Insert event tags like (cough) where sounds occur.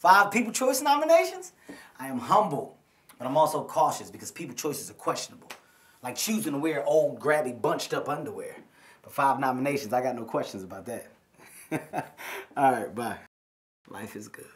Five People Choice nominations? I am humble, but I'm also cautious because people choices are questionable. Like choosing to wear old, grabby, bunched up underwear. But five nominations, I got no questions about that. (laughs) All right, bye. Life is good.